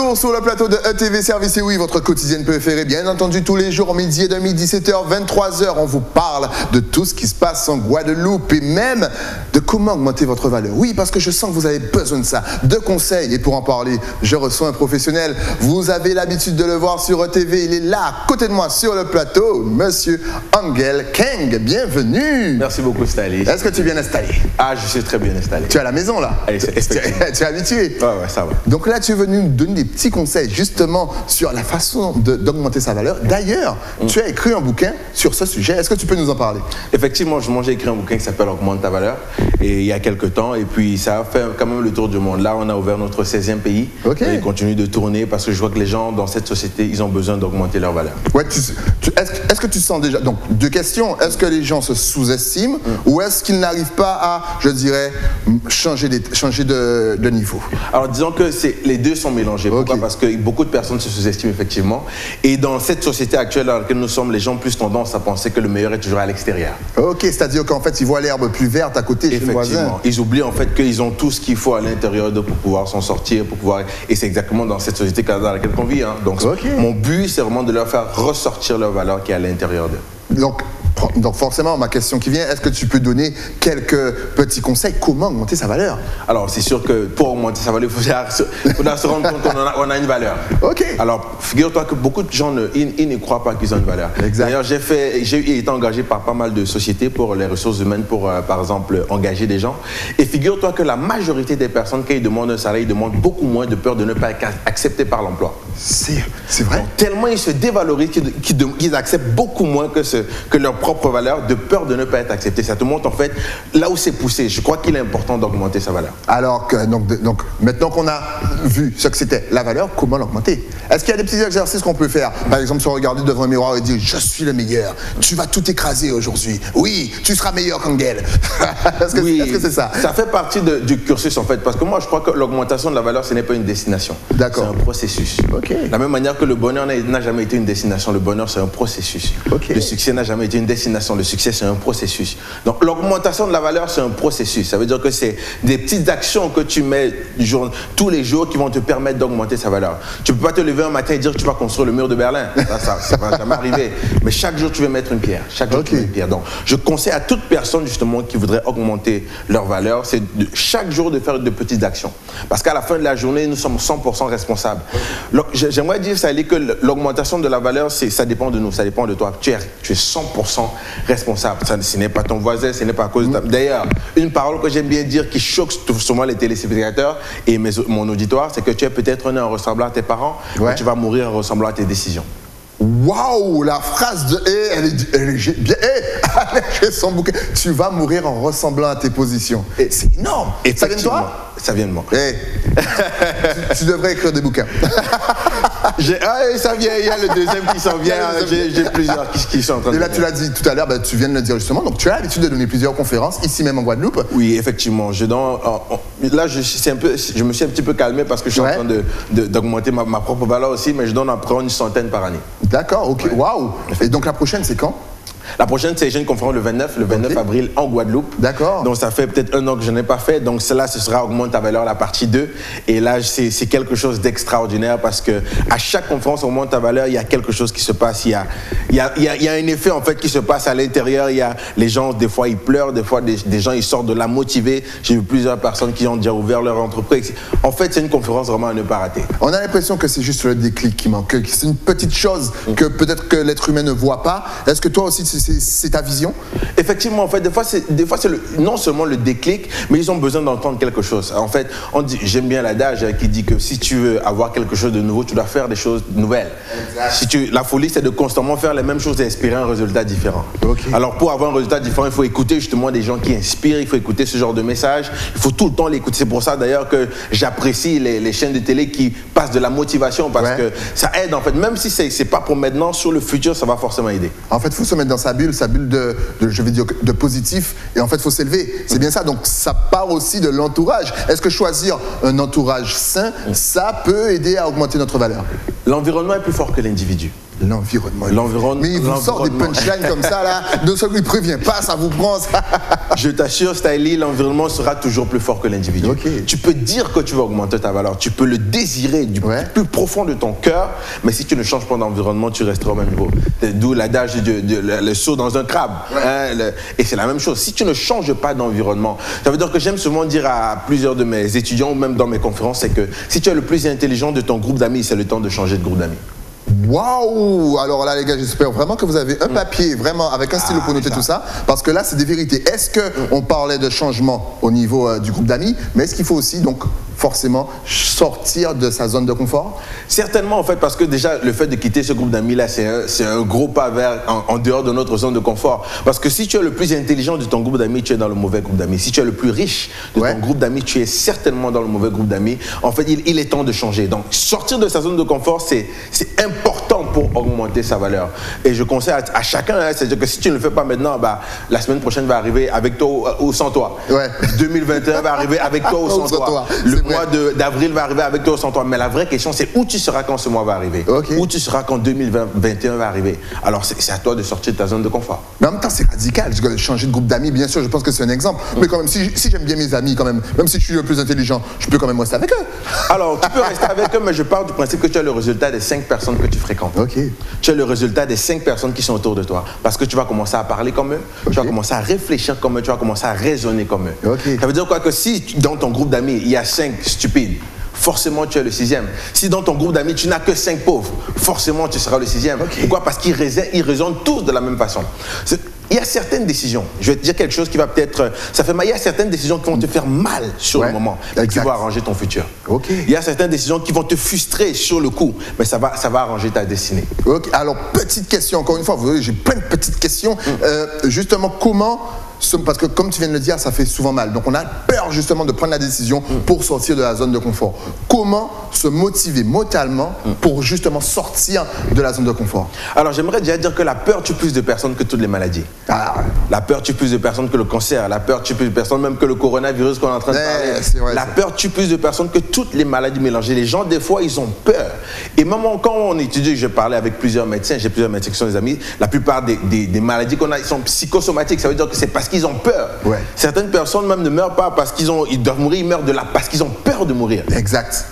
Retour sur le plateau de ETV Service et oui, votre quotidienne préférée. Bien entendu, tous les jours, midi et demi, 17h, 23h, on vous parle de tout ce qui se passe en Guadeloupe et même de comment augmenter votre valeur. Oui, parce que je sens que vous avez besoin de ça, de conseils. Et pour en parler, je reçois un professionnel. Vous avez l'habitude de le voir sur ETV. Il est là, à côté de moi, sur le plateau, monsieur Angel Keng. Bienvenue. Merci beaucoup, Stali. Est-ce que tu es bien installé? Ah, je suis très bien installé. Tu es à la maison, là? Allez, c'est- tu, es- tu es habitué? Ouais, ouais, ça va. Donc là, tu es venu nous donner des petits conseils justement sur la façon d'augmenter sa valeur. D'ailleurs, Mm. tu as écrit un bouquin sur ce sujet. Est-ce que tu peux nous en parler? Effectivement, je- j'ai écrit un bouquin qui s'appelle Augmente ta valeur et il y a quelques temps et puis ça a fait quand même le tour du monde. Là, on a ouvert notre 16e pays Ok. et continue de tourner parce que je vois que les gens dans cette société, ils ont besoin d'augmenter leur valeur. Ouais, Est-ce que- est-ce que tu sens déjà... Donc, deux questions. Est-ce que les gens se sous-estiment Mm. ou est-ce qu'ils n'arrivent pas à, je dirais, changer, des- changer de, de niveau? Alors disons que les deux sont mélangés. Pourquoi. Parce que beaucoup de personnes se sous-estiment effectivement. Et dans cette société actuelle dans laquelle nous sommes, les gens ont plus tendance à penser que le meilleur est toujours à l'extérieur. Ok, c'est-à-dire qu'en fait, ils voient l'herbe plus verte à côté chez le voisin. Ils oublient en fait qu'ils ont tout ce qu'il faut à l'intérieur d'eux pour pouvoir s'en sortir, pour pouvoir. Et c'est exactement dans cette société dans laquelle on vit. hein. Donc mon but, c'est vraiment de leur faire ressortir leur valeur qui est à l'intérieur d'eux. Donc, donc forcément, ma question qui vient, est-ce que tu peux donner quelques petits conseils? Comment augmenter sa valeur? Alors, c'est sûr que pour augmenter sa valeur, il faudra se, rendre compte qu'on a, une valeur. Ok. Alors, figure-toi que beaucoup de gens ne, ils, ils ne croient pas qu'ils ont une valeur. D'ailleurs, j'ai fait, j'ai été engagé par pas mal de sociétés pour les ressources humaines, pour, euh, par exemple, engager des gens. Et figure-toi que la majorité des personnes, ils demandent un salaire, ils demandent beaucoup moins de peur de ne pas être acceptés par l'emploi. C'est vrai Tellement ils se dévalorisent qu'ils acceptent beaucoup moins que, ce, que leur propre valeur, de peur de ne pas être acceptés. Ça te montre en fait là où c'est poussé. Je crois qu'il est important d'augmenter sa valeur. Alors que, donc, donc, maintenant qu'on a vu ce que c'était la valeur, comment l'augmenter? Est-ce qu'il y a des petits exercices qu'on peut faire? Par exemple, se regarder devant un miroir et dire Je suis le meilleur, tu vas tout écraser aujourd'hui. Oui, tu seras meilleur qu'Angel. Est-ce que Oui, c'est ça? Ça fait partie de- du cursus en fait, parce que moi je crois que l'augmentation de la valeur, ce n'est pas une destination. D'accord. C'est un processus. Ok. De la même manière que le bonheur n'a- jamais été une destination, le bonheur c'est un processus. Ok. Le succès n'a jamais été une destination, le succès c'est un processus. Donc l'augmentation de la valeur c'est un processus. Ça veut dire que c'est des petites actions que tu mets jour- tous les jours qui vont te permettre d'augmenter sa valeur. Tu peux pas te lever un matin et dire que tu vas construire le mur de Berlin. Ça, ça, ça va jamais arriver. Mais chaque jour tu veux mettre une pierre. Chaque jour tu mets une pierre. Donc, je conseille à toute personne justement qui voudrait augmenter leur valeur, c'est chaque jour de faire de petites actions. Parce qu'à la fin de la journée, nous sommes 100% responsables. J'aimerais dire, Sally, que l'augmentation de la valeur, ça dépend de nous, ça dépend de toi. Tu es, tu es 100% responsable. Ça, ce n'est pas ton voisin, ce n'est pas à cause de. D'ailleurs, une parole que j'aime bien dire qui choque souvent les téléspectateurs et mes- mon auditoire, c'est que tu es peut-être né en ressemblant à tes parents, Ouais. mais tu vas mourir en ressemblant à tes décisions. Waouh, la phrase de Eh, elle est, elle est bien. Eh, son bouquin. Tu vas mourir en ressemblant à tes positions. C'est énorme. Et ça vient de toi? Ça vient de moi. Eh, tu, tu devrais écrire des bouquins. Ah, ça vient, il y a le deuxième qui s'en vient. J'ai plusieurs qui, qui sont en train de Et là, tu l'as dit tout à l'heure, ben, tu viens de le dire justement. Donc, tu as l'habitude de donner plusieurs conférences ici même en Guadeloupe. Oui, effectivement. Je donne, là, je, un peu, je me suis un petit peu calmé parce que je suis Ouais. en train de- de- d'augmenter ma, ma propre valeur aussi, mais je donne après une centaine par année. D'accord, ok. Waouh. Et donc, la prochaine, c'est quand? La prochaine, c'est une conférence le 29, le 29 Ok. avril en Guadeloupe. D'accord. Donc ça fait peut-être un an que je n'ai pas fait. Donc cela, ce sera augmente ta valeur la partie 2. Et là, c'est quelque chose d'extraordinaire parce que à chaque conférence augmente ta valeur, il y a quelque chose qui se passe. Il y a, il y a, il y a- il y a un effet en fait qui se passe à l'intérieur. Il y a les gens, des fois ils pleurent, des fois des, des gens ils sortent de là motivés. J'ai vu plusieurs personnes qui ont déjà ouvert leur entreprise. En fait, c'est une conférence vraiment à ne pas rater. On a l'impression que c'est juste le déclic qui manque, que c'est une petite chose que peut-être que l'être humain ne voit pas. Est-ce que toi aussi, c'est- ta vision Effectivement, en fait, des fois, c'est, non seulement le déclic, mais ils ont besoin d'entendre quelque chose. En fait, on dit, j'aime bien l'adage hein, qui dit que si tu veux avoir quelque chose de nouveau, tu dois faire des choses nouvelles. Si tu, la folie, c'est de constamment faire les mêmes choses et espérer un résultat différent. Alors, pour avoir un résultat différent, il faut écouter justement des gens qui inspirent, il faut écouter ce genre de message, il faut tout le temps l'écouter. C'est pour ça d'ailleurs que j'apprécie les, les chaînes de télé qui passent de la motivation parce Ouais. que ça aide en fait, même si c'est pas pour maintenant, sur le futur, ça va forcément aider. En fait, il faut se mettre dans sa bulle, sa bulle de, de, je vais dire, de positif, et en fait, il faut s'élever. C'est bien ça. Donc, ça part aussi de l'entourage. Est-ce que choisir un entourage sain, ça peut aider à augmenter notre valeur? L'environnement est plus fort que l'individu. L'environnement. L'environnement. Mais il vous sort des punchlines comme ça, là. De ce il prévient pas, ça vous prend. Ça. Je t'assure, Styly, l'environnement sera toujours plus fort que l'individu. Tu peux dire que tu vas augmenter ta valeur, tu peux le désirer du Ouais. plus profond de ton cœur, mais si tu ne changes pas d'environnement, tu resteras au même niveau. D'où l'adage de, de- le, le saut dans un crabe. hein, le- et c'est la même chose. Si tu ne changes pas d'environnement, ça veut dire que j'aime souvent dire à plusieurs de mes étudiants ou même dans mes conférences, c'est que si tu es le plus intelligent de ton groupe d'amis, c'est le temps de changer de groupe d'amis. Waouh Alors là, les gars, j'espère vraiment que vous avez un papier, vraiment, avec un stylo pour noter tout ça, parce que là, c'est des vérités. Est-ce que on parlait de changement au niveau euh, du groupe d'amis, mais est-ce qu'il faut aussi, donc, forcément, sortir de sa zone de confort? Certainement, en fait, parce que déjà, le fait de quitter ce groupe d'amis-là, c'est un, c'est un gros pas vers, en, en dehors de notre zone de confort. Parce que si tu es le plus intelligent de ton groupe d'amis, tu es dans le mauvais groupe d'amis. Si tu es le plus riche de Ouais. ton groupe d'amis, tu es certainement dans le mauvais groupe d'amis. En fait, il, il est temps de changer. Donc, sortir de sa zone de confort, c'est important pour augmenter sa valeur. Et je conseille à, à chacun, hein, c'est-à-dire que si tu ne le fais pas maintenant, bah, la semaine prochaine va arriver avec toi ou, ou sans toi. Ouais. 2021 va arriver avec toi ou sans toi. toi, Le mois d'avril va arriver avec toi ou sans toi. Mais la vraie question, c'est où tu seras quand ce mois va arriver. Où tu seras quand 2021 va arriver. Alors, c'est à toi de sortir de ta zone de confort. Mais en même temps, c'est radical. Je changer de groupe d'amis, bien sûr, je pense que c'est un exemple. Mais quand même, si, si j'aime bien mes amis, quand même, même si je suis le plus intelligent, je peux quand même rester avec eux. Alors, tu peux rester avec eux, mais je pars du principe que tu as le résultat des cinq personnes que tu fréquentes. Ok. Tu as le résultat des cinq personnes qui sont autour de toi. Parce que tu vas commencer à parler comme eux, tu vas commencer à réfléchir comme eux, tu vas commencer à raisonner comme eux. Ça veut dire quoi Que si dans ton groupe d'amis, il y a cinq stupides, forcément tu es le sixième. Si dans ton groupe d'amis, tu n'as que cinq pauvres, forcément tu seras le sixième. Pourquoi? Parce qu'ils raisonnent, ils raisonnent tous de la même façon. Il y a certaines décisions, je vais te dire quelque chose qui va peut-être. euh, Ça fait mal, il y a certaines décisions qui vont te faire mal sur Ouais, le moment, mais qui vont arranger ton futur. Il y a certaines décisions qui vont te frustrer sur le coup, mais ça va, ça va arranger ta destinée. Alors petite question, encore une fois, j'ai plein de petites questions. Euh, justement, comment, parce que comme tu viens de le dire, ça fait souvent mal. Donc on a peur justement de prendre la décision pour sortir de la zone de confort. Comment se motiver mentalement pour justement sortir de la zone de confort? Alors j'aimerais déjà dire que la peur tue plus de personnes que toutes les maladies. Ah, La peur tue plus de personnes que le cancer, la peur tue plus de personnes même que le coronavirus qu'on est en train de parler. vrai, la peur tue plus de personnes que toutes les maladies mélangées. Les gens, des fois, ils ont peur. Et même quand on étudie, j'ai parlé avec plusieurs médecins, j'ai plusieurs médecins qui sont des amis, la plupart des, des- des maladies qu'on a, ils sont psychosomatiques. Ça veut dire que c'est parce qu'ils ont peur. Ouais. Certaines personnes même ne meurent pas parce qu'ils ont, ils doivent mourir, ils meurent de la, parce qu'ils ont peur de mourir. exact.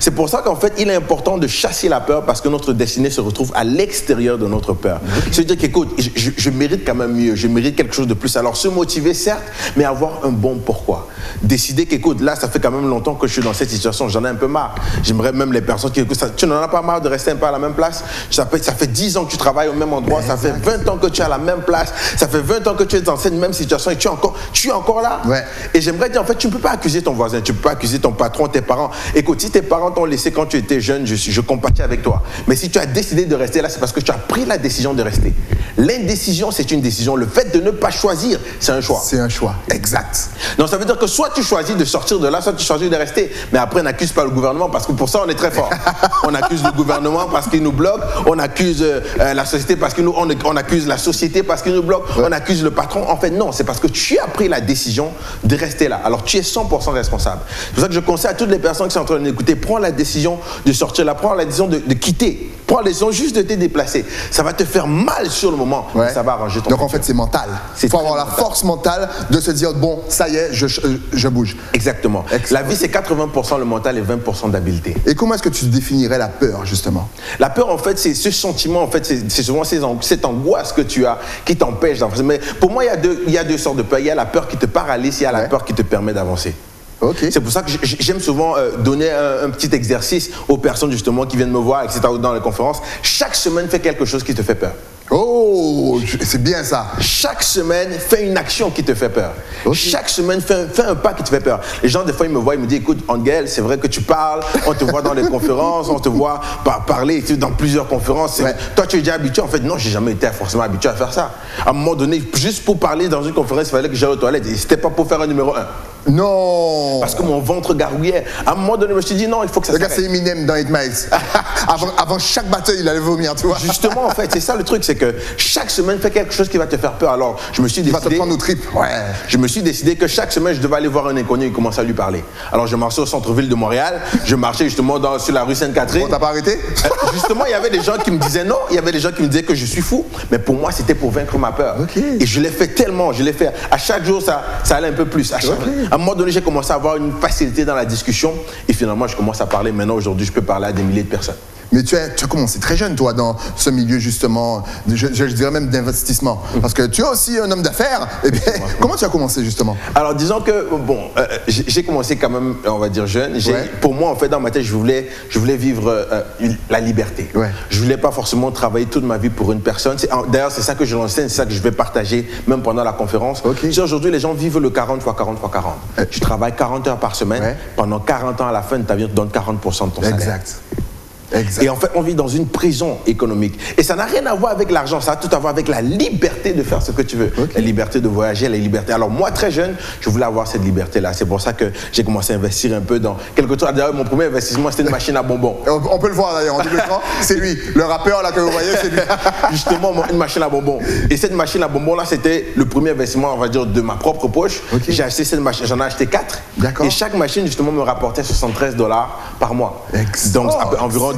C'est pour ça qu'en fait, il est important de chasser la peur parce que notre destinée se retrouve à l'extérieur de notre peur. C'est-à-dire qu'écoute, je, je- je mérite quand même mieux, je mérite quelque chose de plus. Alors se motiver, certes, mais avoir un bon pourquoi. Décider qu'écoute, là, ça fait quand même longtemps que je suis dans cette situation, j'en ai un peu marre. J'aimerais même les personnes qui écoutent ça. Tu n'en as pas marre de rester un peu à la même place? Ça fait, ça fait 10 ans que tu travailles au même endroit, ça fait 20 ans que tu es à la même place, ça fait 20 ans que tu es dans cette même situation et tu es encore, tu es encore là. Ouais. Et j'aimerais dire, en fait, tu ne peux pas accuser ton voisin, tu ne peux pas accuser ton patron, tes parents. Écoute, si tes parents t'ont laissé quand tu étais jeune, je, compatis avec toi. Mais si tu as décidé de rester là, c'est parce que tu as pris la décision de rester. L'indécision, c'est une décision. Le fait de ne pas choisir, c'est un choix. C'est un choix. Exact. Donc ça veut dire que soit tu choisis de sortir de là, soit tu choisis de rester. Mais après, n'accuse pas le gouvernement parce que pour ça, on est très fort. on accuse le gouvernement parce qu'il nous bloque. On accuse euh, euh, la société parce qu'il nous. On, on accuse la société parce qu'il nous bloque. On accuse le patron. En fait, non, c'est parce que tu as pris la décision de rester là. Alors tu es 100% responsable. C'est pour ça que je conseille à toutes les personnes qui sont en train d'écouter, prends la décision de sortir là, prends la décision de, de quitter. Prends la décision juste de te déplacer. Ça va te faire mal sur le moment, mais Ouais. ça va arranger ton Donc en fait, c'est mental. C'est Il faut avoir la force mentale de se dire bon, ça y est, je, je, je bouge. Exactement. Excellent. La vie, c'est 80% le mental et 20% d'habileté. Et comment est-ce que tu définirais la peur, justement? La peur, en fait, c'est ce sentiment, en fait, c'est souvent ces ang- cette angoisse que tu as qui t'empêche d'avancer. Mais pour moi, il y, a deux, il y a deux sortes de peur. Il y a la peur qui te paralyse, il y a la peur qui te permet d'avancer. C'est pour ça que j'aime souvent euh, donner un, petit exercice aux personnes justement qui viennent me voir, etc., dans les conférences. Chaque semaine, fais quelque chose qui te fait peur. Oh, c'est bien ça. Chaque semaine, fais une action qui te fait peur. Chaque semaine, fais un, fais un pas qui te fait peur. Les gens, des fois, ils me voient, ils me disent, écoute, Angel, c'est vrai que tu parles, on te voit dans les conférences, on te voit par- parler dans plusieurs conférences. Ouais. Toi, tu es déjà habitué? En fait, non, j'ai jamais été forcément habitué à faire ça. À un moment donné, juste pour parler dans une conférence, il fallait que j'aille aux toilettes. Et c'était pas pour faire un numéro un. Non Parce que mon ventre gargouillait. À un moment donné, je me suis dit non, il faut que ça Le gars, c'est s'arrête. Eminem dans 8 Miles. avant, avant chaque bataille, il allait vomir, tu vois. Justement, en fait, c'est ça le truc, c'est que chaque semaine, fais quelque chose qui va te faire peur. Alors, je me suis Il va te décidé. prendre aux tripes. Ouais. Je me suis décidé que chaque semaine, je devais aller voir un inconnu et commencer à lui parler. Alors, je marchais au centre-ville de Montréal. Je marchais justement dans, sur la rue Sainte-Catherine. Bon, t'as pas arrêté? Euh, Justement, il y avait des gens qui me disaient non, il y avait des gens qui me disaient que je suis fou, mais pour moi, c'était pour vaincre ma peur. Ok. Et je l'ai fait tellement, je l'ai fait. À chaque jour, ça, ça allait un peu plus. À, chaque- Ok. À un moment donné, j'ai commencé à avoir une facilité dans la discussion et finalement, je commence à parler. Maintenant, aujourd'hui, je peux parler à des milliers de personnes. Mais tu as, tu as commencé très jeune, toi, dans ce milieu, justement, je, je- je dirais même d'investissement. Parce que tu es aussi un homme d'affaires. Eh bien, comment tu as commencé, justement? Alors, disons que, bon, euh, j'ai commencé quand même, on va dire, jeune. Ouais. Pour moi, en fait, dans ma tête, je voulais, je voulais vivre euh, la liberté. Ouais. Je voulais pas forcément travailler toute ma vie pour une personne. D'ailleurs, c'est ça que je l'enseigne, c'est ça que je vais partager, même pendant la conférence. Aujourd'hui, les gens vivent le 40 fois 40 fois 40. Euh. Tu travailles 40 heures par semaine. Ouais. Pendant 40 ans, à la fin de ta vie, on te donne 40% de ton salaire. Exact. Et en fait, on vit dans une prison économique. Et ça n'a rien à voir avec l'argent, ça a tout à voir avec la liberté de faire ce que tu veux. La liberté de voyager, la liberté. Alors moi, très jeune, je voulais avoir cette liberté-là. C'est pour ça que j'ai commencé à investir un peu dans quelque chose. D'ailleurs, mon premier investissement, c'était une machine à bonbons. On, peut le voir d'ailleurs en double. C'est lui, le rappeur là que vous voyez, c'est lui. Justement, une machine à bonbons. Et cette machine à bonbons-là, c'était le premier investissement, on va dire, de ma propre poche. J'ai acheté cette machine, j'en ai acheté quatre. D'accord. Et chaque machine, justement, me rapportait 73 dollars par mois. Excellent. Donc, peu- environ Excellent. 280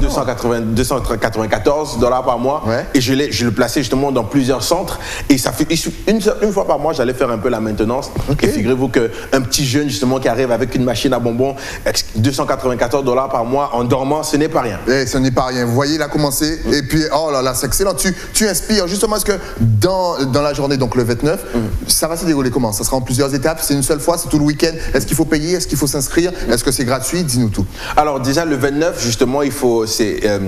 294 dollars par mois. Ouais. Et je, l'ai- je le plaçais justement dans plusieurs centres. Et ça fait une, fois par mois, j'allais faire un peu la maintenance. Et figurez-vous qu'un petit jeune, justement, qui arrive avec une machine à bonbons, ex- 294 dollars par mois, en dormant, ce n'est pas rien. Eh, ce n'est pas rien. Vous voyez, il a commencé. Et puis, oh là là, c'est excellent. Tu, tu inspires. Justement, est-ce que dans, dans la journée, donc le 29, ça va se dérouler comment? Ça sera en plusieurs étapes C'est une seule fois C'est tout le week-end Est-ce qu'il faut payer? Est-ce qu'il faut s'inscrire? Est-ce que c'est gratuit? Dis-nous tout. Alors déjà le 29 justement il faut c'est euh,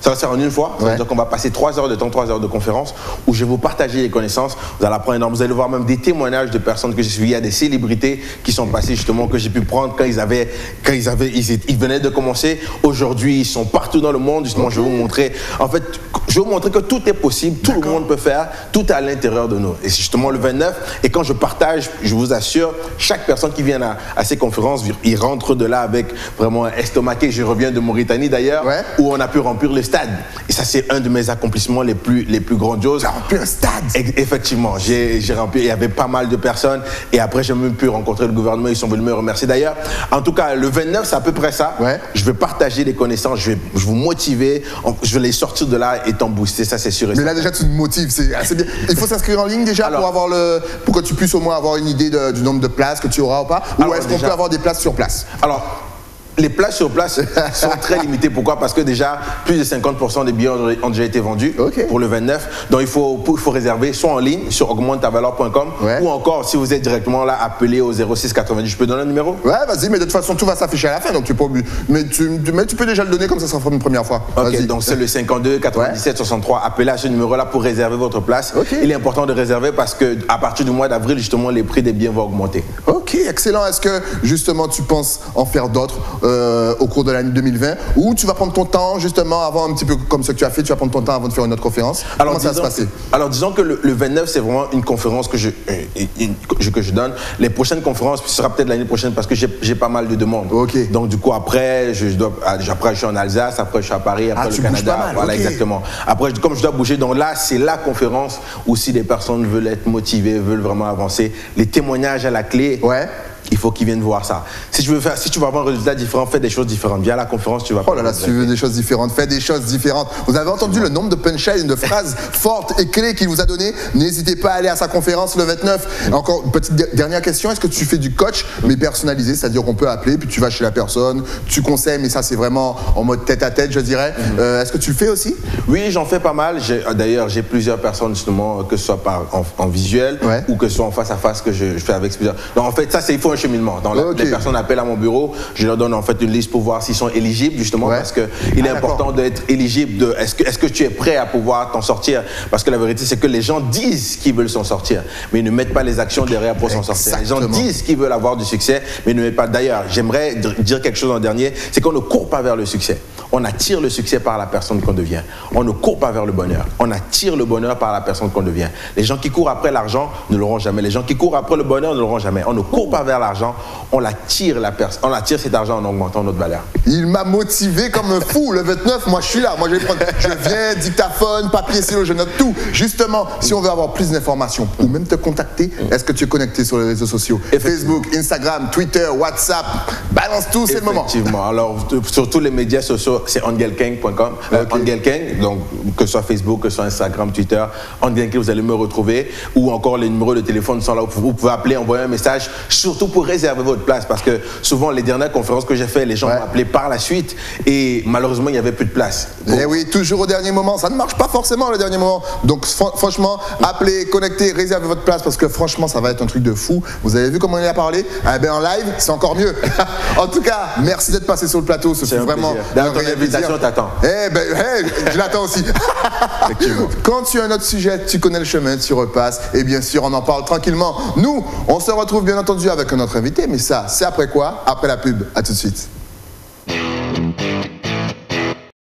ça va se faire en une fois, Ouais. c'est-à-dire qu'on va passer trois heures de temps, trois heures de conférence où je vais vous partager les connaissances. Vous allez apprendre énormément. Vous allez voir même des témoignages de personnes que j'ai suivies. Il y a des célébrités qui sont passées justement que j'ai pu prendre quand ils avaient, quand ils avaient, ils, venaient de commencer. Aujourd'hui, ils sont partout dans le monde. Justement, je vais vous montrer. En fait, je vais vous montrer que tout est possible, tout le monde peut faire, tout est à l'intérieur de nous. Et c'est justement le 29. Et quand je partage, je vous assure, chaque personne qui vient à, à ces conférences, il rentre de là avec vraiment estomaqué. Je reviens de Mauritanie d'ailleurs, Ouais. Où on a pu remplir le stade. Et ça, c'est un de mes accomplissements les plus, les plus grandioses. Tu as rempli un stade Effectivement, j'ai rempli, il y avait pas mal de personnes et après j'ai même pu rencontrer le gouvernement, ils sont venus me remercier d'ailleurs. En tout cas, le 29, c'est à peu près ça. Ouais. Je vais partager des connaissances, je vais, je vous motiver, je vais les sortir de là étant boosté, ça c'est sûr. et Mais là déjà tu me motives, c'est assez bien. Il faut s'inscrire en ligne déjà Alors- pour avoir le, pour que tu puisses au moins avoir une idée de- du nombre de places que tu auras ou pas. Ou est-ce qu'on peut avoir des places sur place? Alors, les places sur place sont très limitées. Pourquoi? Parce que déjà, plus de 50% des billets ont déjà été vendus pour le 29. Donc, il faut, il faut réserver soit en ligne sur augmentetavaleur.com Ouais. ou encore, si vous êt directement là, appelez au 06 90. Je peux donner un numéro? Ouais, vas-y, mais de toute façon tout va s'afficher à la fin, donc tu peux, mais tu, mais tu peux déjà le donner comme ça, ça sera une première fois. Ok, donc c'est le 52 97 63. Appelez à ce numéro-là pour réserver votre place. Il est important de réserver parce que à partir du mois d'avril, justement, les prix des billets vont augmenter. Ok, excellent. Est-ce que justement tu penses en faire d'autres euh, au cours de l'année 2020 ou tu vas prendre ton temps justement avant un petit peu comme ce que tu as fait, tu vas prendre ton temps avant de faire une autre conférence Comment ça va se passer? alors disons que le, le 29 c'est vraiment une conférence que je, euh, une- que je- que je donne. Les prochaines conférences ce sera peut-être l'année prochaine parce que j'ai pas mal de demandes. Ok. Donc du coup après je, je dois ah, après je suis en Alsace, après je suis à Paris, après Ah, le Canada. pas mal, Voilà exactement. Après comme je dois bouger donc là c'est la conférence où si les personnes veulent être motivées, veulent vraiment avancer, les témoignages à la clé. Ouais. Il faut qu'ils viennent voir ça. Si, je veux faire, si tu veux avoir un résultat différent, fais des choses différentes. Viens à la conférence, tu vas Oh là là, si tu veux des choses différentes, fais des choses différentes. Vous avez entendu le nombre de punchlines, de phrases fortes et clés qu'il vous a donné N'hésitez pas à aller à sa conférence le 29. Encore une petite de- dernière question, est-ce que tu fais du coach mais personnalisé, c'est-à-dire qu'on peut appeler, puis tu vas chez la personne, tu conseilles, mais ça c'est vraiment en mode tête à tête, je dirais. Euh, est-ce que tu le fais aussi? Oui, j'en fais pas mal. Euh, D'ailleurs, j'ai plusieurs personnes, justement, euh, que ce soit par, en, en visuel Ouais. ou que ce soit en face à face que je, je fais avec plusieurs. Donc, en fait, ça, c'est il faut un cheminement. La- les personnes appellent à mon bureau, je leur donne en fait une liste pour voir s'ils sont éligibles, justement, Ouais. parce que il est Ah, d'accord. important d'être éligible. Est-ce que, est-ce que tu es prêt à pouvoir t'en sortir? Parce que la vérité, c'est que les gens disent qu'ils veulent s'en sortir, mais ils ne mettent pas les actions derrière pour s'en sortir. Les gens disent qu'ils veulent avoir du succès, mais ils ne mettent pas. D'ailleurs, j'aimerais dir- dire quelque chose en dernier, c'est qu'on ne court pas vers le succès. On attire le succès par la personne qu'on devient. On ne court pas vers le bonheur. On attire le bonheur par la personne qu'on devient. Les gens qui courent après l'argent ne l'auront jamais. Les gens qui courent après le bonheur ne l'auront jamais. On ne court pas vers l'argent. argent, on la tire, la personne, on attire cet argent en augmentant notre valeur. Il m'a motivé comme un fou. Le 29, moi je suis là. Moi je vais prendre, je viens, dictaphone, papier, stylo, je note tout. Justement, si on veut avoir plus d'informations ou même te contacter, est-ce que tu es connecté sur les réseaux sociaux? Facebook, Instagram, Twitter, WhatsApp, balance tout, c'est le moment. Effectivement. Alors, sur tous les médias sociaux, c'est angelkeng.com. Euh, Angelkeng, donc que ce soit Facebook, que ce soit Instagram, Twitter, Angelkeng, vous allez me retrouver. Ou encore les numéros de téléphone sont là où vous pouvez appeler, envoyer un message, surtout pour réserver votre place. Parce que souvent, les dernières conférences que j'ai faites, les gens m'ont appelé par la suite et malheureusement, il n'y avait plus de place. Eh oui, toujours au dernier moment. Ça ne marche pas forcément au dernier moment. Donc, franchement, appelez, connectez, réservez votre place parce que franchement, ça va être un truc de fou. Vous avez vu comment il a parlé? Eh bien, en live, c'est encore mieux. en tout cas, merci d'être passé sur le plateau. C'est vraiment. Ton invitation, t'attends. Eh ben, je l'attends aussi. Quand tu as un autre sujet, tu connais le chemin, tu repasses. Et bien sûr, on en parle tranquillement. Nous, on se retrouve bien entendu avec un autre invité, mais ça, c'est après quoi? Après la pub. À tout de suite.